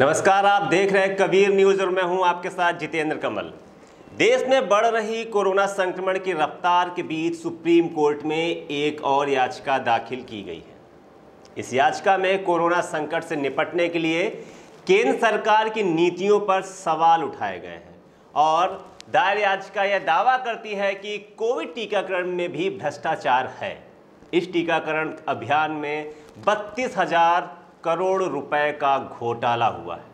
नमस्कार, आप देख रहे हैं कबीर न्यूज़ और मैं हूँ आपके साथ जितेंद्र कमल। देश में बढ़ रही कोरोना संक्रमण की रफ्तार के बीच सुप्रीम कोर्ट में एक और याचिका दाखिल की गई है। इस याचिका में कोरोना संकट से निपटने के लिए केंद्र सरकार की नीतियों पर सवाल उठाए गए हैं और दायर याचिका यह दावा करती है कि कोविड टीकाकरण में भी भ्रष्टाचार है। इस टीकाकरण अभियान में बत्तीस हज़ार करोड़ रुपए का घोटाला हुआ है।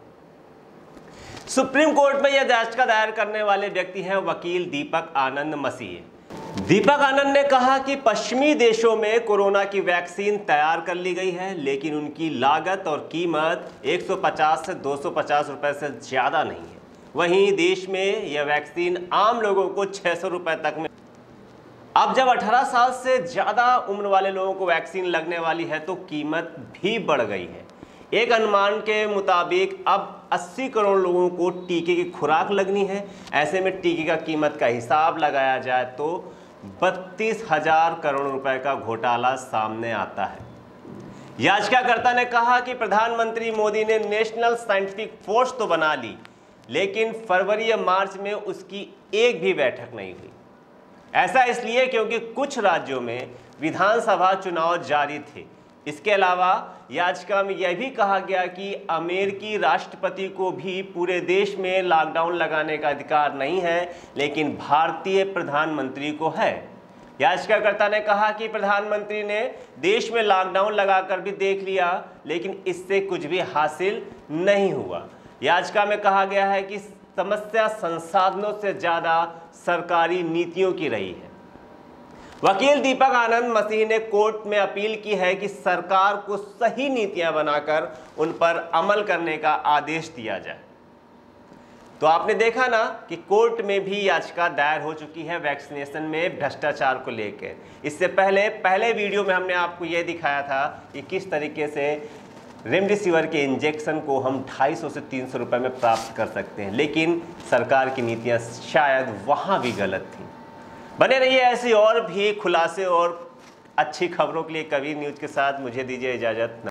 सुप्रीम कोर्ट में यह याचिका दायर करने वाले व्यक्ति हैं वकील दीपक आनंद मसीह। दीपक आनंद ने कहा कि पश्चिमी देशों में कोरोना की वैक्सीन तैयार कर ली गई है, लेकिन उनकी लागत और कीमत 150 से 250 रुपए से ज़्यादा नहीं है। वहीं देश में यह वैक्सीन आम लोगों को 600 रुपए तक में अब जब 18 साल से ज़्यादा उम्र वाले लोगों को वैक्सीन लगने वाली है तो कीमत भी बढ़ गई है। एक अनुमान के मुताबिक अब 80 करोड़ लोगों को टीके की खुराक लगनी है। ऐसे में टीके का कीमत का हिसाब लगाया जाए तो बत्तीस हज़ार करोड़ रुपए का घोटाला सामने आता है। याचिकाकर्ता ने कहा कि प्रधानमंत्री मोदी ने नेशनल साइंटिफिक फोर्स तो बना ली, लेकिन फरवरी या मार्च में उसकी एक भी बैठक नहीं हुई। ऐसा इसलिए क्योंकि कुछ राज्यों में विधानसभा चुनाव जारी थे। इसके अलावा याचिका में यह भी कहा गया कि अमेरिकी राष्ट्रपति को भी पूरे देश में लॉकडाउन लगाने का अधिकार नहीं है, लेकिन भारतीय प्रधानमंत्री को है। याचिकाकर्ता ने कहा कि प्रधानमंत्री ने देश में लॉकडाउन लगाकर भी देख लिया, लेकिन इससे कुछ भी हासिल नहीं हुआ। याचिका में कहा गया है कि समस्या संसाधनों से ज़्यादा सरकारी नीतियों की रही है। वकील दीपक आनंद मसीह ने कोर्ट में अपील की है कि सरकार को सही नीतियाँ बनाकर उन पर अमल करने का आदेश दिया जाए। तो आपने देखा ना कि कोर्ट में भी याचिका दायर हो चुकी है वैक्सीनेशन में भ्रष्टाचार को लेकर इससे पहले पहले वीडियो में हमने आपको यह दिखाया था कि किस तरीके से रेमडेसिविर के इंजेक्शन को हम 250 से 300 रुपए में प्राप्त कर सकते हैं, लेकिन सरकार की नीतियाँ शायद वहाँ भी गलत थी। बने रहिए ऐसी और भी खुलासे और अच्छी खबरों के लिए कबीर न्यूज़ के साथ, मुझे दीजिए इजाज़त।